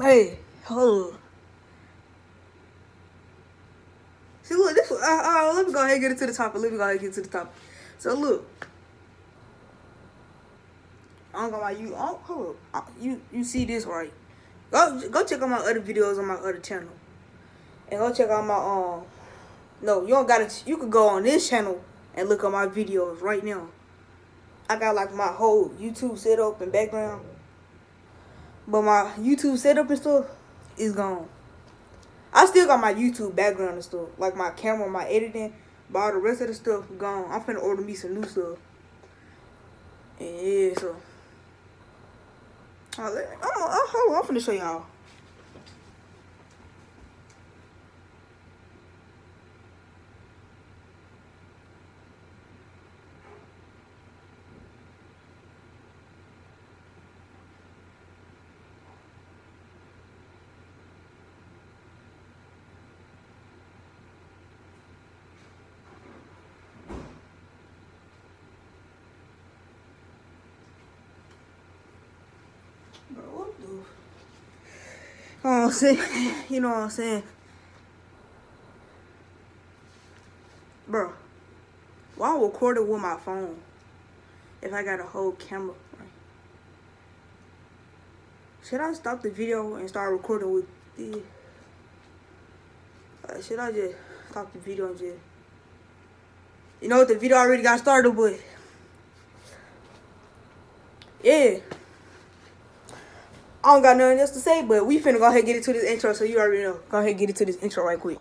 Hey, hold up. See, look, this. Uh, uh, let me go ahead and get it to the top. Let me go ahead and get to the top. So look. I don't gonna lie, you. Oh, hold up. Uh, you you see this right? Go go check out my other videos on my other channel, and go check out my um. No, you don't gotta. You could go on this channel and look at my videos right now. I got like my whole YouTube setup and background. But my YouTube setup and stuff is gone. I still got my YouTube background and stuff. Like my camera, my editing. But all the rest of the stuff gone. I'm finna order me some new stuff. And yeah, so. I'm, I'm, I'm finna show y'all. Bro, what the? You know what I'm saying? You know what I'm saying? Bro, why I'm recording with my phone if I got a whole camera? Should I stop the video and start recording with the... Uh, should I just stop the video and just... You know what, the video already got started, but... Yeah. I don't got nothing else to say, but we finna go ahead and get into this intro, so you already know. Go ahead and get into this intro right quick.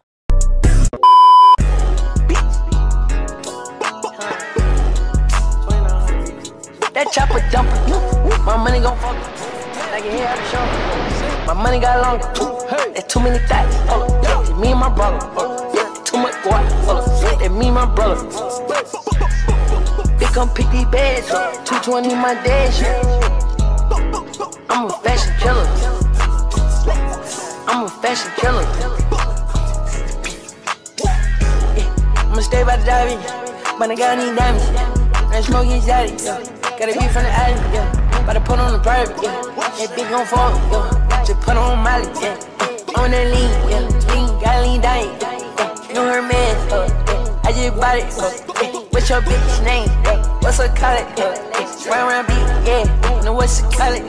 That chopper dumping. My money gon' fuck. Like your hair out the show. My money got longer. That's too many thoughts. Hold up. It's me and my brother. Too much guap. Hold up. That's me and my brother. They come pick these bags up. 220 my dash. I'm a fashion killer. I'm a fashion killer. Yeah. I'ma stay by the diving, but I got any diamonds. I smoke exotic, yeah. Gotta be from the alley, yeah. About to put on the private, yeah. That bitch gon' fall, yeah. Just put on Molly, yeah. On that lean, yeah. Lean, got lean dying, yeah. You her man, yeah. I just bought it, yeah. What's your bitch name? Yeah. What's her color? Yeah. Round round beat, yeah. Know what's the color?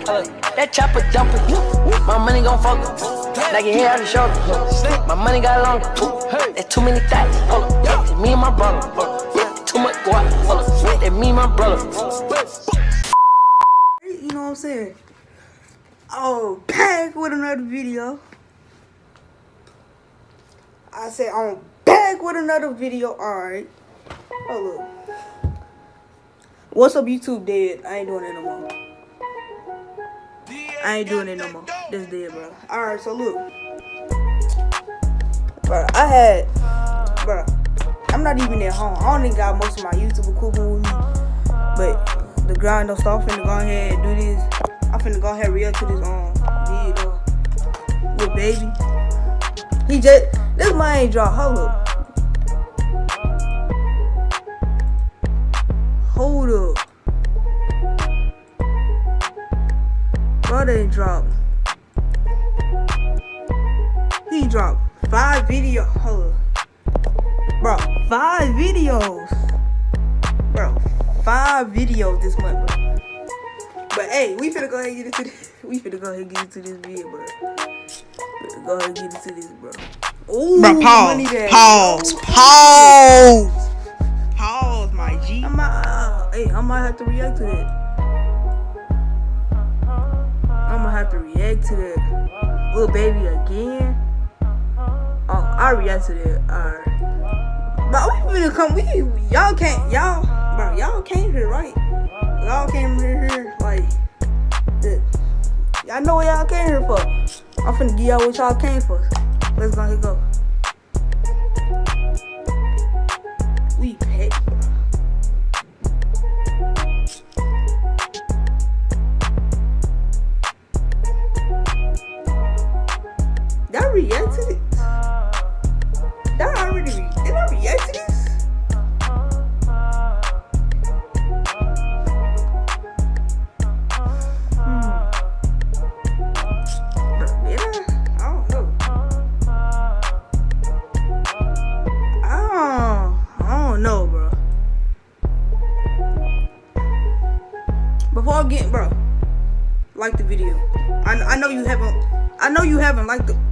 That chopper dumping. My money gon' fuck Like your hair out the shoulder. My money got longer. That's too many thoughts. It's me and my brother. Too much guap. That me and my brother. You know what I'm saying? Oh, back with another video. I said I'm oh, back with another video. Alright. Oh look. What's up YouTube dead? I ain't doing it no more. I ain't doing it no more. This dead, bro. Alright, so look. Bro, I had bro. I'm not even at home. I only got most of my YouTube equipment with me. But the grind don't stop. I'm finna go ahead and do this. I'm finna go ahead and react to this um video. Lil Baby. He just this man ain't drop. Hold up. Bro, they dropped. He dropped five videos. Hold. Bro, five videos. Bro, five videos this month, bro. But hey, we finna go ahead and get into this. We finna go ahead and get into this video, bro. Finna go ahead and get into this, bro. Ooh, Bro, pause. Pause. Pause. Pause, my G. I might, uh, hey, I might have to react to that. Have to react to the Lil Baby again. Oh, I react to that. Alright. Uh, but we finna come. We y'all can't y'all, bro. Y'all came here right. Y'all came here, here like. The, y'all know what y'all came here for. I'm finna give y'all what y'all came for. Let's go and go. react to this? That I already did I react to this? Hmm. Did I? I don't know. Ah, I don't, know, bro. Before I bro, like the video. I, I know you haven't. I know you haven't liked the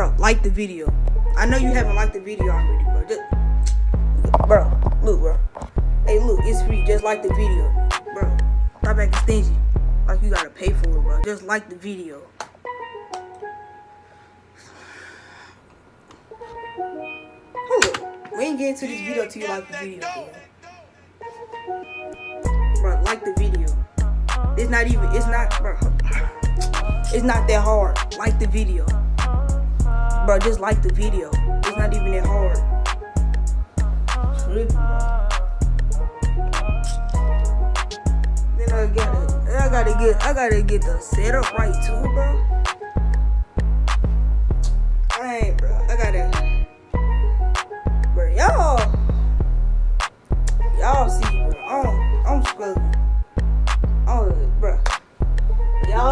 bro. Like the video. I know you haven't liked the video already, bro. Just, bro, look, bro. Hey, look, it's free. Just like the video, bro. Stop acting stingy. Like you gotta pay for it, bro. Just like the video. We ain't getting to this video till you like the video. Bro, like the video. It's not even, it's not, bro. It's not that hard. Like the video. Bro, just like the video. It's not even that hard. Then I gotta, I gotta get, I gotta get the setup right too, bro. Alright, bro. I gotta, bro. Y'all, y'all see, bro. I'm, I'm struggling.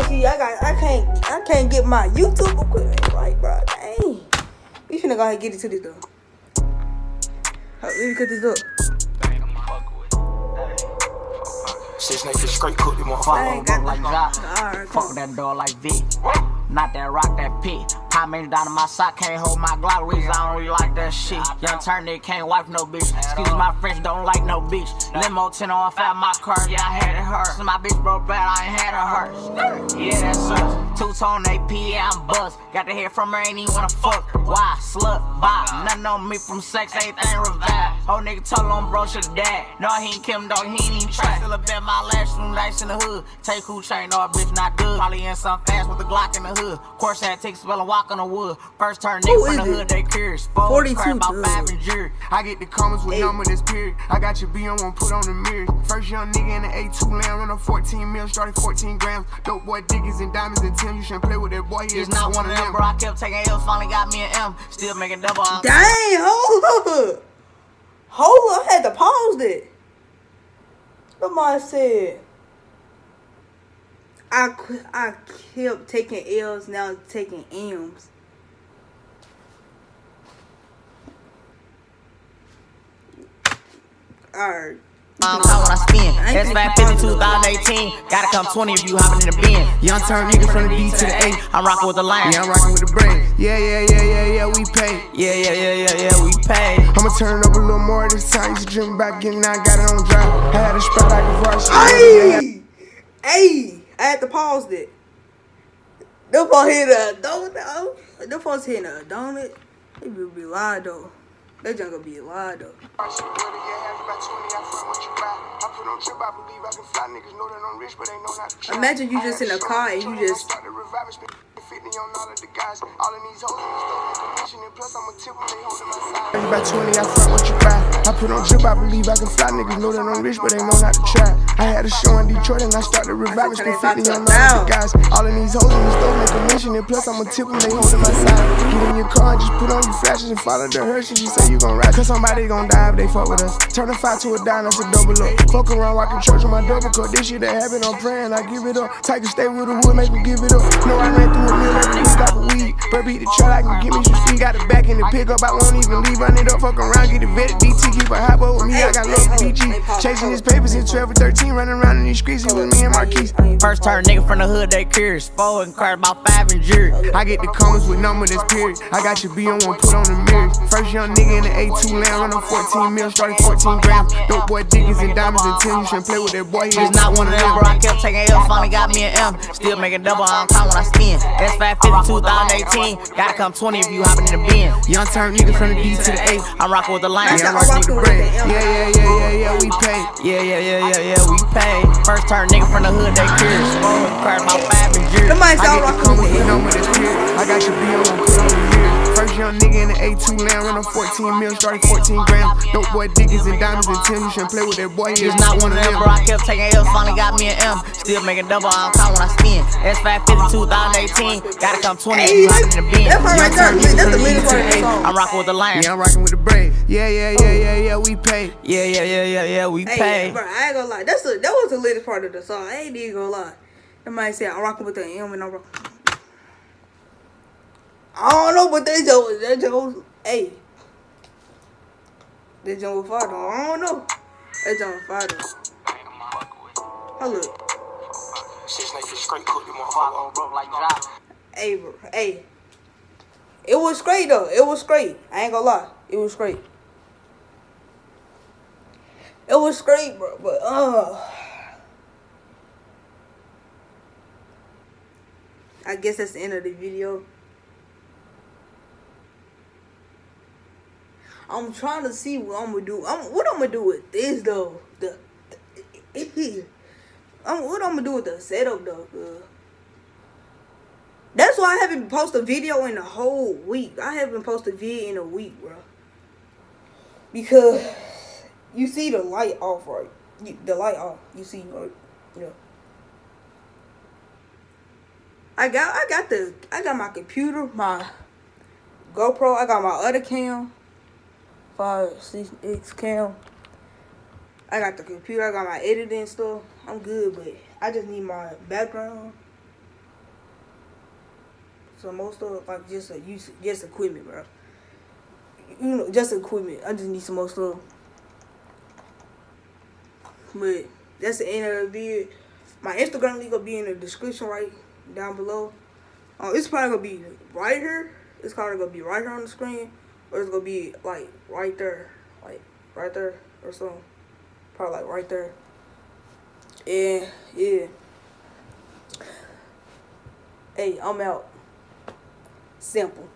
See, I got, I can't, I can't get my YouTube equipment right, bro. Dang. We finna go ahead and get into this though. Let me cut this up. Six niggas straight cook them I motherfucker. ain't got like the- that. Alright, Fuck that door like V. Not that rock, that pit. Pop me down in my sock, can't hold my Glock. Reason I don't really like that shit. Young turn nigga can't wipe no bitch. Excuse my French, don't like no bitch. Limo 10 on fat my car, yeah, I had it hurt. So my bitch broke bad, I ain't had her hurt. Yeah, that's us. Two tone AP, I'm bust. Got the hair from her, ain't even wanna fuck. Why? Slut, bop. Nothing on me from sex, everything revive. Whole nigga told on bro, should dad. No, he ain't Kim, dog, he ain't even try. Still a bet my last room nice in the hood. Take who chain, no, oh, bitch not good. Probably in some fast with a Glock in the hood. Course had take spell and walk on the wood. First turn nigga from the it? hood, they curious. Four, 42 cry about five and jury. I get the comments with Hey. number this period. I got your B on one put on the mirror. First young nigga in the A2 land, run a 14 mil, started 14 grams. Dope boy diggers and diamonds and Tim. You shouldn't play with that boy. He's not one of them, bro. I kept taking L's, finally got me an M. Still making double. I'm Dang, hold up. Hold up, I had to pause it. Somebody said, I, I kept taking L's, now taking M's. Alright. I'm when I spin. That's finna 550 2018. Gotta come 20 if you hopping in the bin. Young turn nigga from the D to the A. I'm rocking with the line. Yeah, I'm rocking with the brain. Yeah, yeah, yeah, yeah, yeah, we pay. Yeah, yeah, yeah, yeah, yeah, we pay. I'ma turn it up a little more this time. Used to dream about getting out, got it on drive. I had a spread like a varsity. Hey! Hey! I had to pause it. Them folks hit a donut. Them folks hit a donut. They will be live though. That junk gonna be live though. Imagine you just in a car and you just- About 20, I front what you buy. I put on drip, I believe I can fly. Niggas know that I'm rich, but they know not to try. I had a show in Detroit and I started reviving. Spent 50 on all the guys. All of these hoes in the store make a mission. And plus, I'ma tip them, they holding my side. Get in your car and just put on your flashes and follow the Hershey. You say you gon' ride. Cause somebody gon' die if they fuck with us. Turn a five to a dime, that's a double up. Fuck around, walking church with my double cup. This shit that happened, I'm praying, I give it up. Take a stay with the wood, make me give it up. No, I ran through a mill every week, got a weed. Beat the truck, I can give me some feet. Got it back in the pickup, I won't even leave. Run it up, fuck around, get it vetted. DT, keep a hot boy with me, I got love for DG. Chasing his papers in 12 or 13, running around in these streets, it was me and Marquise. First turn nigga from the hood, they curious. Four and cry about five and jury. I get the comments with number this period. I got your B on one, put on the mirror. First young nigga in the A2 land, run on 14 mil, started 14 grams. Dope boy diggers and diamonds and Tim. You shouldn't play with that boy. He He's not one of them, bro. I kept taking L's, finally got me an M. Still making double on time when I spin. That's 550 2018. Gotta come 20 if you hopping in the bin. Young turn nigga from the D to the A. I'm rocking with the line. Yeah, I'm rocking with the the bread. Yeah, yeah, yeah, yeah, yeah, we pay. Yeah, yeah, yeah, yeah, yeah, we pay. First turn nigga from the hood, they curious. Cry about five and. Somebody I get the rock with the with this. I got your B on young nigga in the A2 land, run on 14 mil, started 14 grams. Dope boy diggers and diamonds and Tim. You shouldn't play with that boy. He He's is not one of them, bro. I kept taking L's, finally got me an M. Still making double on time when I spin. That's 550 2018. Gotta come 20 if Hey, you in the bin. that part right there, Young that's the nigga latest from part of the the D to the A. song. I'm rocking with the line. Yeah, I'm rocking with the braid. Yeah, yeah, yeah, yeah, yeah, we pay. Yeah, yeah, yeah, yeah, yeah, we Hey, pay. bro, I ain't gonna lie. That's the that was the latest part of the song. I ain't even gonna lie. Somebody said I'm rocking with the M and I'm rocking. I don't know, but they just, they just hey. They jump with fire though. I don't know. They jump with fire though. Josh. Hey, bro. Hey. It was great though. It was great. I ain't gonna lie. It was great. It was great, bro. But uh, I guess that's the end of the video. I'm trying to see what I'm gonna do. I'm what I'm gonna do with this though. The, the I'm, what I'm gonna do with the setup though. That's why I haven't posted a video in a whole week. I haven't posted a video in a week, bro. Because you see the light off, right? You, the light off. You see, right? Yeah. I got, I got the, I got my computer, my GoPro. I got my other cam, five six X cam. I got the computer. I got my editing stuff. I'm good, but I just need my background. So most of like just a use just equipment, bro. You know, just equipment. I just need some more stuff. But that's the end of the video. My Instagram link will be in the description right down below. Uh, it's probably gonna be right here. It's probably gonna be right here on the screen, it's gonna be like right there, like right there or something. Probably like right there. And yeah. Hey, I'm out. Simple.